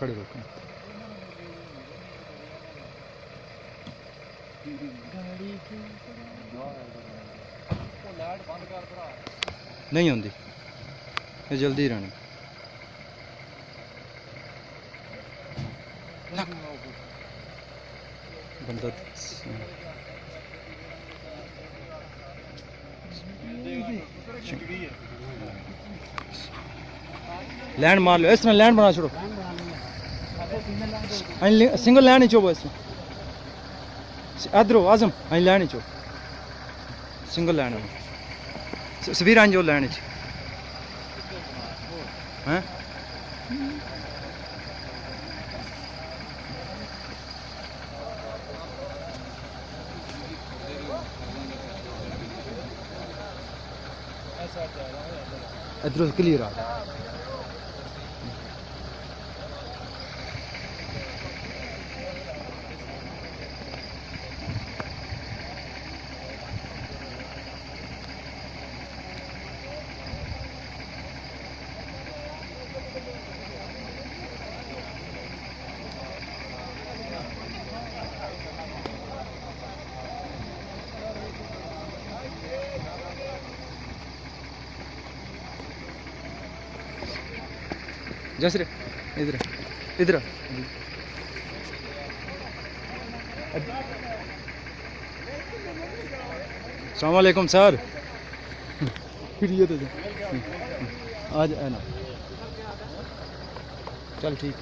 खड़े रोको नहीं होंगी। ये जल्दी ही रहनी। लैंड मार लो। इस तरह लैंड बना, छोड़ो। सिंगल लैंड ही चो इसमें अदरो आज़म अं लैंड ही चो सिंगल लैंड सवीर लैंड च हैं इधरों क्लियर आ जसरे इधर इधर। अलैक्म सर। फिर ये तो आज है ना। चल, ठीक।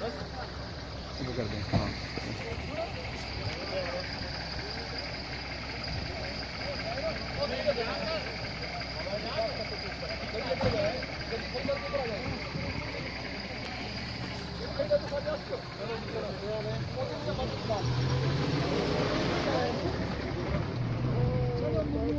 कर दें। हाँ।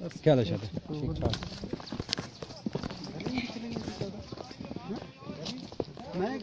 ठीक में ठाक क्या हाल है शादी ठीक ठाक मैं